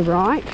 right.